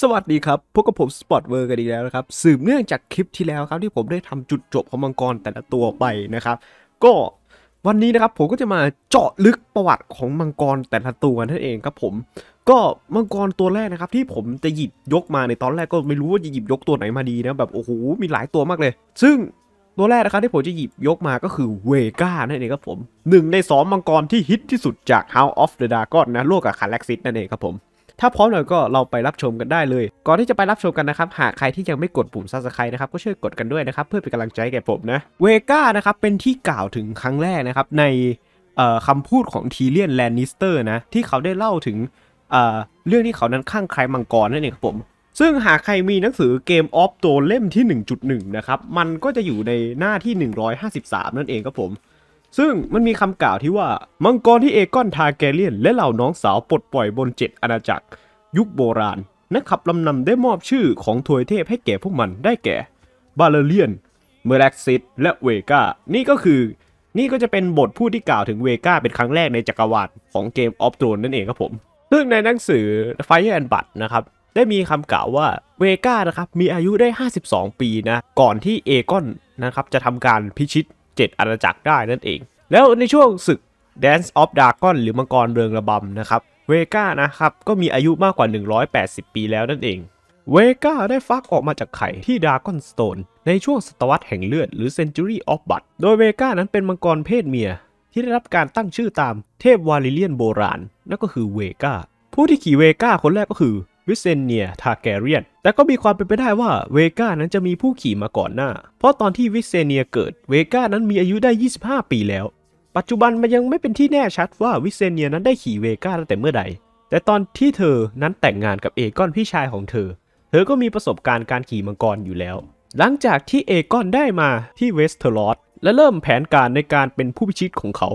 สวัสดีครับ พบกับผมสปอตเวอร์กันอีกแล้วนะครับ สืบเนื่องจากคลิปที่แล้วครับที่ผมได้ทำจุดจบของมังกรแต่ละตัวไปนะครับ ก็วันนี้นะครับผมก็จะมาเจาะลึกประวัติของมังกรแต่ละตัวนั่นเองครับผม ก็มังกรตัวแรกนะครับที่ผมจะหยิบยกมาในตอนแรกก็ไม่รู้ว่าจะหยิบยกตัวไหนมาดีนะแบบโอ้โหมีหลายตัวมากเลย ซึ่งตัวแรกนะครับที่ผมจะหยิบยกมาก็คือเวก้านั่นเองครับผมหนึ่งในสองมังกรที่ฮิตที่สุดจาก House of the Dragon นะร่วมกับคาแล็กซิสนั่นเองครับผม ถ้าพร้อมแล้วก็เราไปรับชมกันได้เลย ก่อนที่จะไปรับชมกันนะครับ หากใครที่ยังไม่กดปุ่ม subscribe นะครับ ก็ช่วยกดกันด้วยนะครับ เพื่อเป็นกำลังใจแก่ผมนะเวก้านะครับเป็นที่กล่าวถึงครั้งแรกนะครับในคำพูดของทีเรียนแลนนิสเตอร์นะที่เขาได้เล่าถึงเเรื่องที่เขานั้นข้างใครมังกรนั่นเองครับผมซึ่งหากใครมีหนังสือ Game of Thrones เล่มที่ 1.1 นะครับ มันก็จะอยู่ในหน้าที่ 153 นั่นเองครับผม ซึ่งมันมีคำกล่าวที่ว่ามังกรที่เอกอนทาแกเรียน และเหล่าน้องสาวปลดปล่อยบนเจ็ดอาณาจักร ยุคโบราณ นักขับลำนำได้มอบชื่อของทวยเทพให้แก่พวกมันได้แก่ บาเลเรียน เมร์แล็กซิสและเวกานี่ก็คือ นี่ก็จะเป็นบทพูดที่กล่าวถึงเวกาเป็นครั้งแรกในจักรวาลของเกมออฟ r ร n นั่นเองครับผม ซึ่งในหนังสือ Fire and Blood นะครับได้มีคำกล่าวว่าเวกานะครับมีอายุได้ 52 ปีนะ ก่อนที่เอกอนนะครับจะทำการพิชิต 7 อาณาจักรได้นั่นเอง แล้วในช่วงศึก Dance of Dragon หรือมังกรเรืองระบำนะครับเวก้านะครับก็มีอายุมากกว่า 180 ปีแล้วนั่นเองเวก้าได้ฟักออกมาจากไข่ที่ด r a ก้อนสโตนในช่วงศตวรรษแห่งเลือดหรือ Century of Blood โดยเวก้านั้นเป็นมังกรเพศเมีย ที่ได้รับการตั้งชื่อตามเทพวาลิเลียนโบราณ นั่นก็คือเวก้าผู้ที่ขี่เวก้าคนแรกก็คือ วิเซเนียทาแกเรียน แต่ก็มีความเป็นไปได้ว่าเวก้านั้นจะมีผู้ขี่มาก่อนหน้า เพราะตอนที่วิเซเนียเกิดเวก้านั้นมีอายุได้ 25 ปีแล้ว ปัจจุบันมันยังไม่เป็นที่แน่ชัดว่าวิเซเนียนั้นได้ขี่เวก้าตั้งแต่เมื่อใด แต่ตอนที่เธอนั้นแต่งงานกับเอกอนพี่ชายของเธอ เธอก็มีประสบการณ์การขี่มังกรอยู่แล้ว หลังจากที่เอกอนได้มาที่เวสเทอร์ลอสและเริ่มแผนการในการเป็นผู้พิชิตของเขา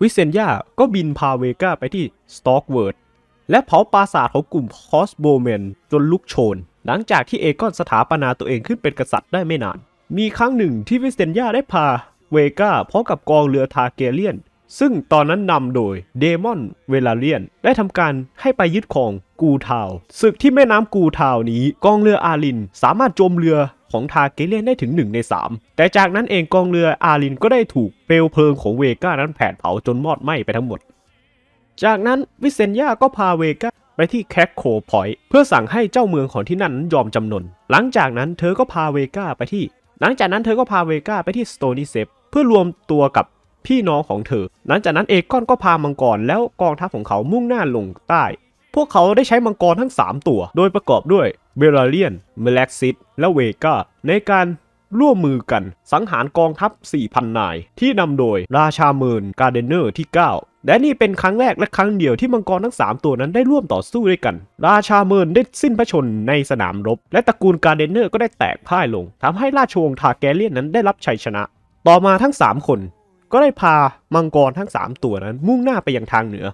วิเซนยาก็บินพาเวก้าไปที่สตอกเวิร์ด และเผาปราสาทของกลุ่ม crossbowmanจนลุกโชน หลังจากที่เอกอนสถาปนาตัวเองขึ้นเป็นกษัตริย์ได้ไม่นาน มีครั้งหนึ่งที่วิเซนยาได้พาเวกาพร้อมกับกองเรือทาเกเลียน ซึ่งตอนนั้นนำโดยเดมอนเวลาเลียน ได้ทำการให้ไปยึดครองกูทาวศึกที่แม่น้ำกูทาวนี้กองเรืออาริน สามารถจมเรือของทาเกเลียนได้ถึง 1 ใน 3 แต่จากนั้นเองกองเรืออารินก็ได้ถูกเปลวเพลิงของเวก้านั้นแผดเผาจนมอดไหม้ไปทั้งหมด จากนั้นวิเซนยาก็พาเวก้าไปที่แคร็กคลอว์พอยต์เพื่อสั่งให้เจ้าเมืองของที่นั่นนั้นยอมจำนน หลังจากนั้นเธอก็พาเวก้าไปที่ หลังจากนั้นเธอก็พาเวก้าไปที่สโตนีเซปต์เพื่อรวมตัวกับพี่น้องของเธอ หลังจากนั้นเอกอนก็พามังกรแล้วกองทัพของเขามุ่งหน้าลงใต้ พวกเขาได้ใช้มังกรทั้ง 3 ตัว โดยประกอบด้วยเบลาเลียน เมล็กซิสและเวกาในการร่วมมือกันสังหารกองทัพ 4,000 นาย ที่นำโดยราชาเมินการเดนเนอร์ที่ 9 และนี่เป็นครั้งแรกและครั้งเดียวที่มังกรทั้ง 3 ตัวนั้นได้ร่วมต่อสู้ด้วยกัน ราชาเมินได้สิ้นพระชนม์ในสนามรบ และตระกูลการเดนเนอร์ก็ได้แตกพ่ายลงทำให้ราชวงศ์ทาแกเลียนนั้นได้รับชัยชนะ ต่อมาทั้ง 3 คน ก็ได้พามังกรทั้ง 3 ตัวนั้นมุ่งหน้าไปยังทางเหนือ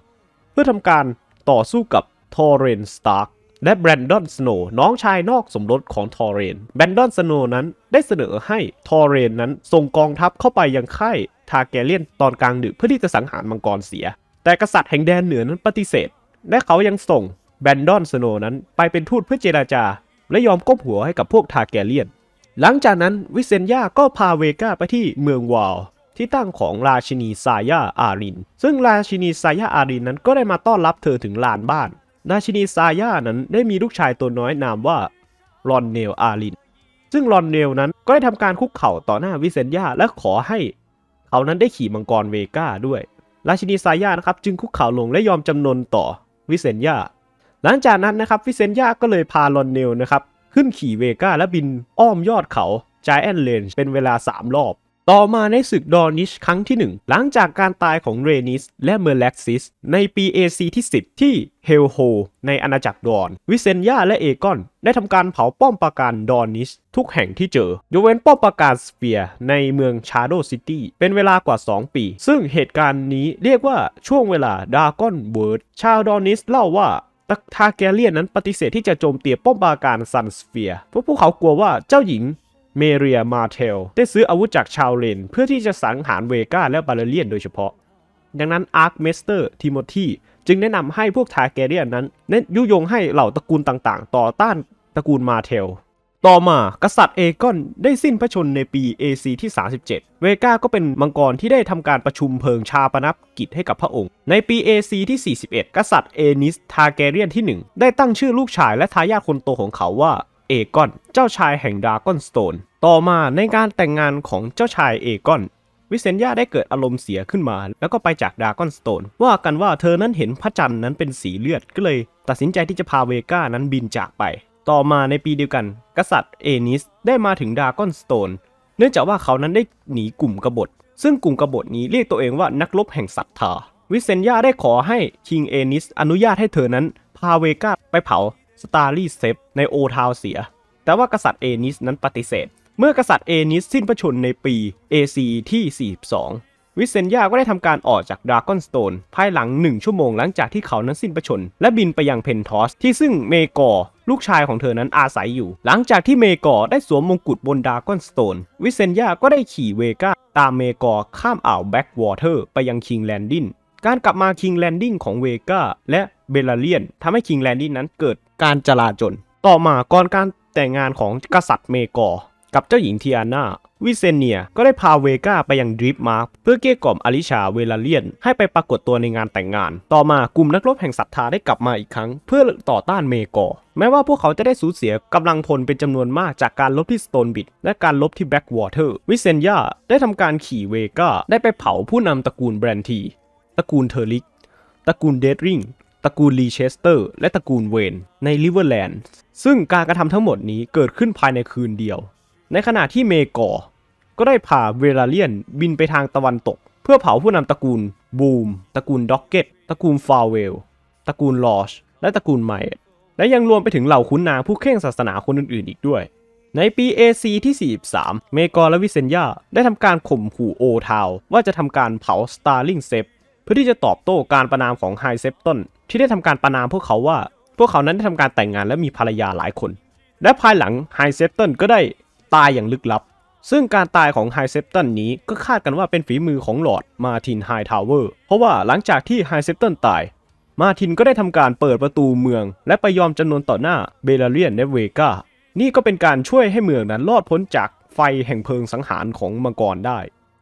เพื่อทำการต่อสู้กับทอร์เรนสตาร์ก และแบรนดอนสโนว์น้องชายนอกสมรสของทอร์เรน แบรนดอนสโนว์นั้นได้เสนอให้ทอร์เรนนั้นส่งกองทัพเข้าไปยังค่ายทาแกเลียนตอนกลางดึกเพื่อที่จะสังหารมังกรเสีย แต่กษัตริย์แห่งแดนเหนือนั้นปฏิเสธ และเขายังส่งแบรนดอนสโนว์นั้นไปเป็นทูตเพื่อเจราจา และยอมก้มหัวให้กับพวกทาแกเลียน หลังจากนั้นวิเซนยาก็พาเวก้าไปที่เมืองวาลที่ตั้งของราชินีซายาอาริน ซึ่งราชินีซายาอารินนั้นก็ได้มาต้อนรับเธอถึงลานบ้าน ราชินีซาย่านั้นได้มีลูกชายตัวน้อยนามว่ารอนเนลอาริน ซึ่งรอนเนลนั้นก็ได้ทำการคุกเข่าต่อหน้าวิเซนยาและขอให้เขานั้นได้ขี่มังกรเวก้าด้วย ราชินีซาย่านะครับจึงคุกเข่าลงและยอมจำนนต่อวิเซนยาหลังจากนั้นนะครับวิเซนยาก็เลยพารอนเนลนะครับขึ้นขี่เวก้าและบินอ้อมยอดเขา j แอนเลนเป็นเวลา 3 รอบ ต่อมาในศึกดอนิชครั้งที่ 1 หลังจากการตายของเรนิสและเมอร์แล็กซิส ในปี AC ที่ 10 ที่เฮลโฮในอาณาจักรดอน วิเซนยาและเอกอน ได้ทำการเผาป้อมปราการดอนิชทุกแห่งที่เจอ ยกเว้นป้อมปราการสเฟียร์ในเมืองชาโดซิตี้เป็นเวลากว่า 2 ปี ซึ่งเหตุการณ์นี้เรียกว่าช่วงเวลา Dragon's Wroth ชาวดอนิสเล่าว่าทาแกเลียนนั้นปฏิเสธที่จะโจมตีป้อมปราการซันสเฟียร์เพราะพวกเขากลัวว่าเจ้าหญิง เมเรียมาร์เทลได้ซื้ออาวุธจากชาวเลน เพื่อที่จะสังหารเวกาและบาเลเลียนโดยเฉพาะ ดังนั้น Archmaester ทิโมธีจึงแนะนำให้พวกทาแกเรียนนั้นเน้นยุยงให้เหล่าตระกูลต่างๆ ต่อต้านตระกูลมาเทล ต่อมากษัตริย์เอกอนได้สิ้นพระชนม์ในปี AC ที่ 37 เวกาก็เป็นมังกรที่ได้ทำการประชุมเพลิงฌาปนกิจให้กับพระองค์ ในปี AC ที่ 41 กษัตริย์เอนิสทาแกเรียนที่ 1 ได้ตั้งชื่อลูกชายและทายาทคนโตของเขาว่า เอกอนเจ้าชายแห่งดากอนสโตนต่อมาในการแต่งงานของเจ้าชายเอกอนวิเซนยาได้เกิดอารมณ์เสียขึ้นมา แล้วก็ไปจากดากอนสโตนว่ากันว่าเธอนั้นเห็นพระจันทร์นั้นเป็นสีเลือดก็เลย ตัดสินใจที่จะพาเวก้านั้นบินจากไป ต่อมาในปีเดียวกัน กษัตริย์เอนิสได้มาถึงดากอนสโตนเนื่องจากว่าเขานั้นได้หนีกลุ่มกบฏ ซึ่งกลุ่มกบฏนี้เรียกตัวเองว่านักรบแห่งศรัทธาวิเซนยาได้ขอให้ King เอนิสอนุญาตให้เธอนั้นพาเวก้าไปเผา สตาร์รีเซปต์ในโอลด์ทาวน์เสีย แต่ว่ากษัตริย์เอนิสนั้นปฏิเสธ เมื่อกษัตริย์เอนิสสิ้นพระชนม์ในปี AC ที่ 42 วิเซนยาก็ได้ทำการออกจากดราก้อนสโตนภายหลัง 1 ชั่วโมงหลังจากที่เขานั้นสิ้นพระชนม์ และบินไปยังเพนทอส ที่ซึ่งเมกอร์ลูกชายของเธอนั้นอาศัยอยู่ หลังจากที่เมกอร์ได้สวมมงกุฎบนดราก้อนสโตน วิเซนยาก็ได้ขี่เวกาตามเมกอร์ข้ามอ่าวแบล็กวอเตอร์ไปยังคิงส์แลนดิ้งการกลับมาคิงแลนดิ้งของเวกาและเบลาเลียนทำให้คิงแลนดิงนั้นเกิด การจลาจลต่อมาก่อนการแต่งงานของกษัตริย์เมกอร์กับเจ้าหญิงทีอาน่าวิเซเนียก็ได้พาเวกาไปยังดริฟมาร์เพื่อเกลี้ยกล่อมอลิชาเวลาเลียน ให้ไปปรากฏตัวในงานแต่งงาน ต่อมากลุ่มนักรบแห่งศรัทธาได้กลับมาอีกครั้ง เพื่อต่อต้านเมกอร์แม้ว่าพวกเขาจะได้สูญเสียกำลังพลเป็นจำนวนมากจากการรบที่สโตนบริดจ์และการรบที่แบล็กวอเตอร์วิเซนยาได้ทำการขี่เวกาได้ไปเผาผู้นำตระกูลแบรนทีตระกูลเทอริกตระกูลเดดริง ตระกูลลีเชสเตอร์ และตระกูลเวนในริเวอร์แลนด์ซึ่งการกระทำทั้งหมดนี้เกิดขึ้นภายในคืนเดียว ในขณะที่เมกอร์ก็ได้พาเบลาเลียนบินไปทางตะวันตก เพื่อเผาผู้นำตระกูลบูม ตระกูลด็อกเก็ต ตระกูลฟาวเวล ตระกูลลอช และตระกูลไมท์และยังรวมไปถึงเหล่าขุนนางผู้เคร่งศาสนาคนอื่นๆ อีกด้วย ในปี AC ที่ 43 เมกอร์และวิเซนยาได้ทำการข่มขู่โอลด์ทาวน์ว่าจะทำการเผาสตาร์รี่เซปต์เพื่อที่จะตอบโต้การประณามของไฮเซปตัน ที่ได้ทำการประณามพวกเขาว่า พวกเขานั้นได้ทำการแต่งงานและมีภรรยาหลายคน และภายหลังไฮเซปตันก็ได้ตายอย่างลึกลับ ซึ่งการตายของไฮเซปตันนี้ก็คาดกันว่าเป็นฝีมือของลอร์ดมาร์ตินไฮทาวเวอร์เพราะว่าหลังจากที่ไฮเซปตันตาย มาร์ตินก็ได้ทำการเปิดประตูเมือง และไปยอมจำนนต่อหน้าบาเลเรียนและเวกานี่ก็เป็นการช่วยให้เมืองนั้นรอดพ้นจากไฟแห่งเพลิงสังหารของมังกรได้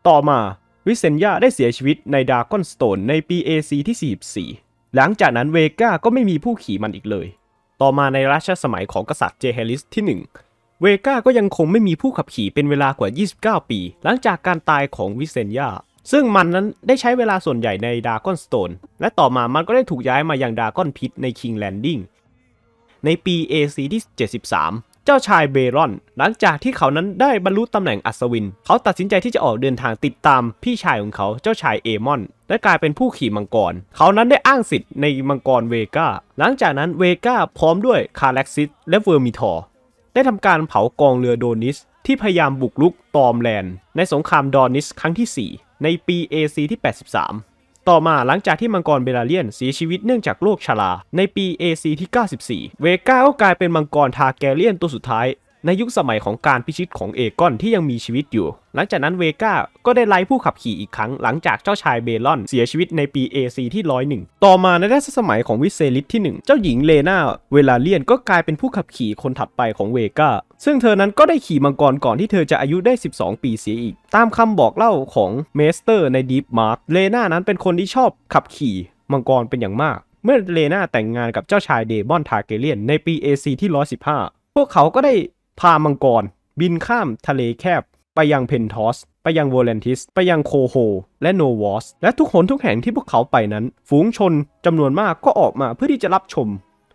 ต่อมาวิเซนยาได้เสียชีวิตในดราก้อนสโตนในปี AC ที่ 44 หลังจากนั้นเวก้าก็ไม่มีผู้ขี่มันอีกเลย ต่อมาในรัชสมัยของกษัตริย์เจเฮลิสที่ 1 เวก้าก็ยังคงไม่มีผู้ขับขี่เป็นเวลากว่า 29 ปี หลังจากการตายของวิเซนยาซึ่งมันนั้นได้ใช้เวลาส่วนใหญ่ในดราก้อนสโตนและต่อมามันก็ได้ถูกย้ายมายังดราก้อนพิทในคิงแลนดิ้งในปี AC ที่ 73 เจ้าชายเบลอน หลังจากที่เขานั้นได้บรรลุตำแหน่งอัศวิน เขาตัดสินใจที่จะออกเดินทางติดตามพี่ชายของเขาเจ้าชายเอมอนและกลายเป็นผู้ขี่มังกร เขานั้นได้อ้างสิทธิ์ในมังกรเวกาหลังจากนั้นเวกาพร้อมด้วยคาแล็กซิสและเวอร์มิทอร์ได้ทำการเผากองเรือโดนิส ที่พยายามบุกรุกสตอร์มแลนด์ในสงครามดอร์นิชครั้งที่ 4 ในปี AC ที่ 83 ต่อมาหลังจากที่มังกรบาเลเรียนเสียชีวิตเนื่องจากโรคชราในปี AC ที่ 94 เวก้าก็กลายเป็นมังกรทาร์แกเรียนตัวสุดท้าย ในยุคสมัยของการพิชิตของเอกอนที่ยังมีชีวิตอยู่ หลังจากนั้นเวก้าก็ได้ไร้ผู้ขับขี่อีกครั้งหลังจากเจ้าชายเบลอนเสียชีวิตในปี AC ที่101ต่อมาในรัชสมัยของวิเซลิสที่ 1 เจ้าหญิงเลนาเวลาเลียนก็กลายเป็นผู้ขับขี่คนถัดไปของเวก้าซึ่งเธอนั้นก็ได้ขี่มังกรก่อนที่เธอจะอายุได้ 12 ปีเสียอีก ตามคำบอกเล่าของเมสเตอร์ในดริฟต์มาร์กเลนานั้นเป็นคนที่ชอบขับขี่มังกรเป็นอย่างมาก เมื่อเลนาแต่งงานกับเจ้าชายเดมอนทาร์แกเรียนในปี AC ที่115พวกเขาก็ได้ พามังกร บินข้ามทะเลแคบ ไปยังเพนทอส ไปยังโวเลนทิส ไปยังโคโฮ และโนวอส และทุกหนทุกแห่งที่พวกเขาไปนั้น ฝูงชนจำนวนมากก็ออกมาเพื่อที่จะรับชม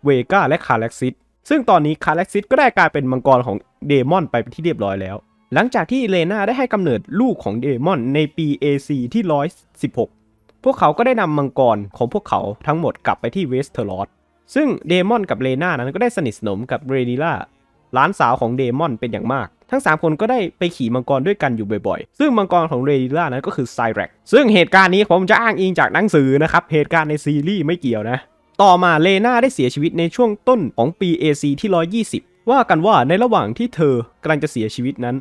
เวกาและคาแล็กซิสซึ่งตอนนี้คาแล็กซิสก็ได้กลายเป็นมังกรของเดมอนไปเป็นที่เรียบร้อยแล้ว หลังจากที่เลนาได้ให้กำเนิดลูกของเดมอนในปี AC ที่ 116 พวกเขาก็ได้นำมังกรของพวกเขาทั้งหมดกลับไปที่เวสเทอร์ลอสซึ่งเดมอนกับเลนานั้นก็ได้สนิทสนมกับเรนิล่า หลานสาวของเดมอนเป็นอย่างมาก ทั้ง 3 คนก็ได้ไปขี่มังกรด้วยกันอยู่บ่อยๆ ซึ่งมังกรของเรนิล่านั้นก็คือไซแร็กซึ่งเหตุการณ์นี้ผมจะอ้างอิงจากหนังสือนะครับเหตุการณ์ในซีรีส์ไม่เกี่ยวนะ ต่อมาเลนาได้เสียชีวิตในช่วงต้นของปี AC ที่ 120 ว่ากันว่าในระหว่างที่เธอกำลังจะเสียชีวิตนั้น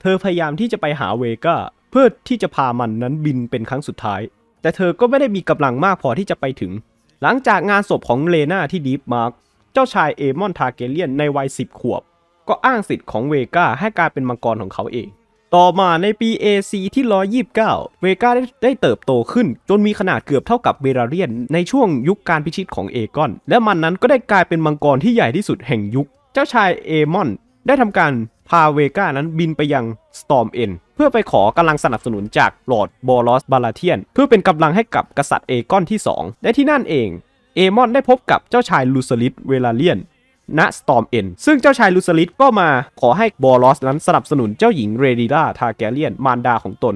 เธอพยายามที่จะไปหาเวก้าเพื่อที่จะพามันนั้นบินเป็นครั้งสุดท้าย แต่เธอก็ไม่ได้มีกำลังมากพอที่จะไปถึง หลังจากงานศพของเลนาที่ดริฟต์มาร์กเจ้าชายเอมอนทาร์แกเรียนในวัย 10 ขวบ ก็อ้างสิทธิ์ของเวกาให้กลายเป็นมังกรของเขาเอง ต่อมาในปี AC ที่ 129 เวกาได้ได้เติบโตขึ้น จนมีขนาดเกือบเท่ากับบาเลเรียน ในช่วงยุคการพิชิตของเอกอน และมันนั้นก็ได้กลายเป็นมังกรที่ใหญ่ที่สุดแห่งยุค เจ้าชายเอมอนได้ทำการพาเวกานั้นบินไปยัง Storm End เพื่อไปขอกำลังสนับสนุนจากลอร์ดบอลอสบาราเธียน เพื่อเป็นกำลังให้กับกษัตริย์เอกอนที่ 2 และที่นั่นเอง เอมอนได้พบกับเจ้าชายลูซลิสเวลาเลียน ณ Storm End ซึ่งเจ้าชายลูซลิสก็มาขอให้บอลอสนั้นสนับสนุนเจ้าหญิงเรนิล่าทาร์แกเรียนมารดาของตน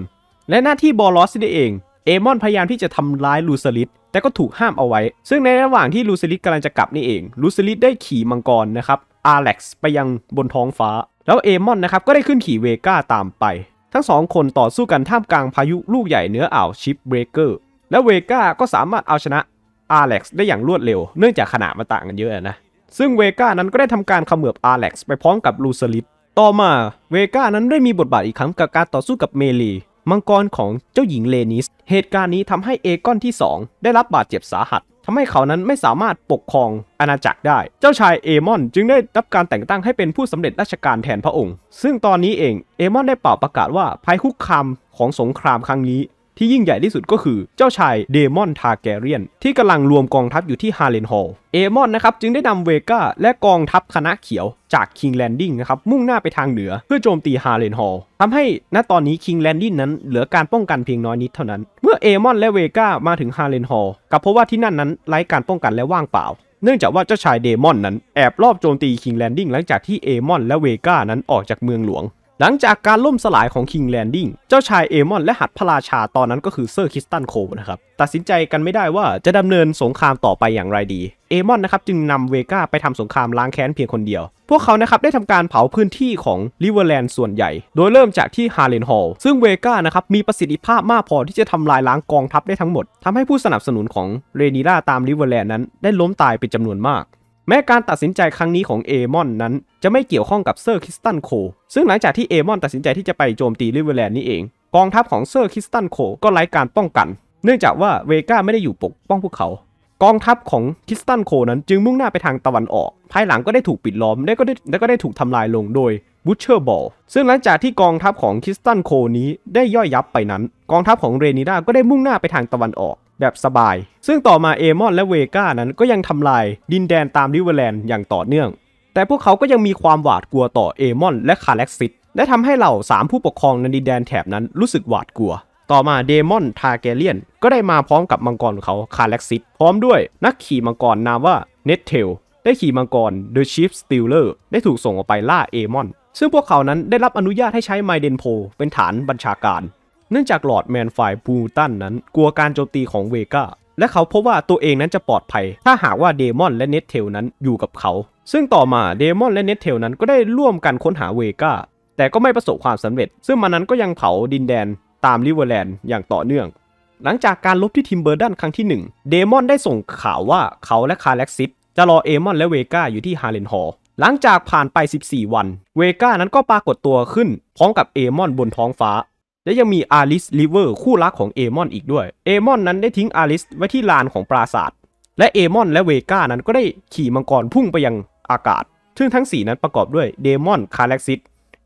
และหน้าที่บอลอสนี่เอง เอมอนพยายามที่จะทำร้ายลูซลิสแต่ก็ถูกห้ามเอาไว้ ซึ่งในระหว่างที่ลูซลิสกำลังจะกลับนี่เองลูซลิสได้ขี่มังกรนะครับอาแร็กซ์ไปยังบนท้องฟ้า แล้วเอมอนนะครับก็ได้ขึ้นขี่เวก้าตามไป ทั้งสองคนต่อสู้กันท่ามกลางพายุลูกใหญ่เหนืออ่าวชิปเบรเกอร์และเวก้าก็สามารถเอาชนะอาแร็กซ์ได้อย่างรวดเร็ว เนื่องจากขนาดมันต่างกันเยอะนะ ซึ่งเวก้านั้นก็ได้ทำการเขมือบอาแร็กซ์ไปพร้อมกับลูซลิสต่อมาเวก้านั้นได้มีบทบาทอีกครั้งกับการต่อสู้กับเมลีมังกรของเจ้าหญิงเลนิส เหตุการณ์นี้ทำให้เอกอนที่ 2 ได้รับบาดเจ็บสาหัสทำให้เขานั้นไม่สามารถปกครองอาณาจักรได้ เจ้าชายเอมอนจึงได้รับการแต่งตั้งให้เป็นผู้สำเร็จราชการแทนพระองค์ ซึ่งตอนนี้เองเอมอนได้ป่าวประกาศว่าภัยคุกคามของสงครามครั้งนี้ ที่ยิ่งใหญ่ที่สุดก็คือเจ้าชายเดมอนทาร์แกเรียน ที่กำลังรวมกองทัพอยู่ที่ฮาร์เรนฮอลเอมอนนะครับจึงได้นำเวกาและกองทัพคณะเขียวจากคิงแลนดิงนะครับมุ่งหน้าไปทางเหนือเพื่อโจมตีฮาร์เรนฮอลทำให้ณตอนนี้คิงแลนดิงนั้นเหลือการป้องกันเพียงน้อยนิดเท่านั้น เมื่อเอมอนและเวกามาถึงฮาร์เรนฮอลกลับพบว่าที่นั่นนั้นไร้การป้องกันและว่างเปล่าเนื่องจากว่าเจ้าชายเดมอนนั้นแอบลอบโจมตีคิงแลนดิงหลังจากที่เอมอนและเวกานั้นออกจากเมืองหลวง หลังจากการล่มสลายของ King Landing เจ้าชายเอมอนและหัตถ์พระราชาตอนนั้นก็คือเซอร์คริสตันโคนะครับ ตัดสินใจกันไม่ได้ว่าจะดำเนินสงครามต่อไปอย่างไรดี เอมอนนะครับจึงนำเวกาไปทำสงครามล้างแค้นเพียงคนเดียว พวกเขานะครับได้ทำการเผาพื้นที่ของริเวอร์แลนด์ส่วนใหญ่ โดยเริ่มจากที่ฮาร์เรนฮอลซึ่งเวกานะครับมีประสิทธิภาพมากพอที่จะทำลายล้างกองทัพได้ทั้งหมดทำให้ผู้สนับสนุนของเรนิล่าตามริเวอร์แลนด์นั้น ได้ล้มตายเป็นจำนวนมาก แม้การตัดสินใจครั้งนี้ของเอมอนนั้น จะไม่เกี่ยวข้องกับเซอร์คริสตันโค ซึ่งหลังจากที่เอมอนตัดสินใจที่จะไปโจมตีริเวอร์แลนด์นี่เอง กองทัพของเซอร์คริสตันโคก็ไร้การป้องกัน เนื่องจากว่าเวกาไม่ได้อยู่ปกป้องพวกเขา กองทัพของคริสตันโคนั้นจึงมุ่งหน้าไปทางตะวันออก ภายหลังก็ได้ถูกปิดล้อมและก็ได้และก็ได้ถูกทำลายลงโดย Butcher's Ball ซึ่งหลังจากที่กองทัพของคริสตันโคนี้ได้ย่อยยับไปนั้น กองทัพของเรนีร่าก็ได้มุ่งหน้าไปทางตะวันออก แบบสบาย ซึ่งต่อมาเอมอนและเวกานั้นก็ยังทำลายดินแดนตามริเวอร์แลนด์อย่างต่อเนื่อง แต่พวกเขาก็ยังมีความหวาดกลัวต่อเอมอนและคาเล็กซิสและทำให้เหล่าสามผู้ปกครองในดินแดนแถบนั้นรู้สึกหวาดกลัว ต่อมาเดมอนทาแกเลียนก็ได้มาพร้อมกับมังกรของเขาคาเล็กซิสพร้อมด้วยนักขี่มังกรนามว่าเน t เทลได้ขี่มังกร The Chief Stealer ได้ถูกส่งออกไปล่าเอมอน ซึ่งพวกเขานั้นได้รับอนุญาตให้ใช้เมเดนพูลเป็นฐานบัญชาการ เนื่องจากลอร์ดแมนฟริดมูตันนั้น กลัวการโจมตีของเวกาและเขาพบว่าตัวเองนั้นจะปลอดภัย ถ้าหากว่าเดมอนและเน t เทลนั้นอยู่กับเขา ซึ่งต่อมาเดมอนและเน t เทลนั้นก็ได้ร่วมกันค้นหาเวกาแต่ก็ไม่ประสบความสำเร็จ ซึ่งมันนั้นก็ยังเผาดินแดนตามริเวอร์แลนด์อย่างต่อเนื่อง หลังจากการรบที่ทัมเบิลตันครั้งที่ 1 เดมอนได้ส่งข่าวว่าเขาและคาเล็กซิสจะรอเอมอนและเวกาอยู่ที่ฮาเลนฮอลหลังจากผ่านไป 14 วัน เวกานั้นก็ปรากฏตัวขึ้น พร้อมกับเอมอนบนท้องฟ้า และยังมีอาลิสริเวอร์คู่รักของเอมอนอีกด้วย เอมอนนั้นได้ทิ้งอาลิสไว้ที่ลานของปราศาสาทและเอมอนและเวกานั้นก็ได้ขี่มังกรพุ่งไปยังอากาศ ซึ่งทั้ง 4 นั้นประกอบด้วยเดมอนคาเล็กซิส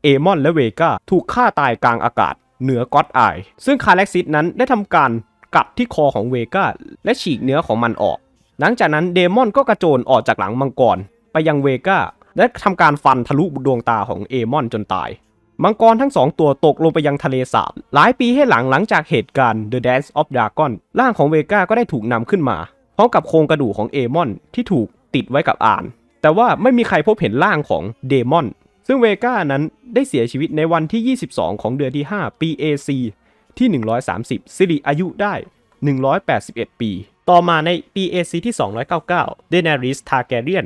เอมอนและเวก้าถูกฆ่าตายกลางอากาศ เหนือ God's Eye ซึ่งคาเล็กซิสนั้นได้ทำการกัดที่คอของเวก้าและฉีกเนื้อของมันออก หลังจากนั้นเดมอนก็กระโจนออกจากหลังมังกรไปยังเวก้าและทำการฟันทะลุดวงตาของเอมอนจนตาย มังกรทั้งสองตัวตกลงไปยังทะเลสาบ หลายปีให้หลังหลังจากเหตุการณ์ The Dance of Dragon ร่างของเวก้าก็ได้ถูกนำขึ้นมาพร้อมกับโครงกระดูกของเอมอนที่ถูกติดไว้กับอ่าน แต่ว่าไม่มีใครพบเห็นร่างของเดมอน ซึ่งเวก้านั้นได้เสียชีวิตในวันที่ 22 ของเดือนที่ 5 ปี AC ที่ 130 สิริอายุได้ 181 ปี ต่อมาในปี AC ที่ 299 Daenerys Targaryen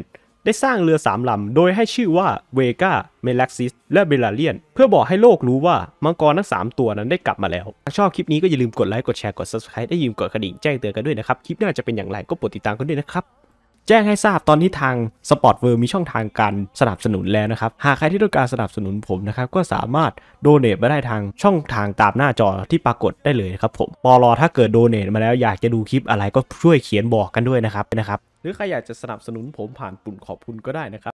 ได้สร้างเรือสามลำ โดยให้ชื่อว่าเวกาเมลักซิส และเบลาเลียน เพื่อบอกให้โลกรู้ว่ามังกรทั้ง 3 ตัวนั้นได้กลับมาแล้วถ้าชอบคลิปนี้ก็อย่าลืมกดไลค์ กดแชร์ กด subscribe ได้ยืมกดกระดิ่งแจ้งเตือนกันด้วยนะครับ คลิปหน้าจะเป็นอย่างไรก็โปรดติดตามกันด้วยนะครับ แจ้งให้ทราบตอนนี้ทาง Spot Worldีช่องทางการสนับสนุนแล้วนะครับ หากใครที่ต้องการสนับสนุนผมนะครับ ก็สามารถโดเน a มาได้ทางช่องทางตามหน้าจอที่ปรากฏได้เลยครับผมปอลอถ้าเกิดโดเน a มาแล้วอยากจะดูคลิปอะไรก็ช่วยเขียนบอกกันด้วยนะครับนะครับ หรือใครอยากจะสนับสนุนผมผ่านปุ่มขอบคุณก็ได้นะครับ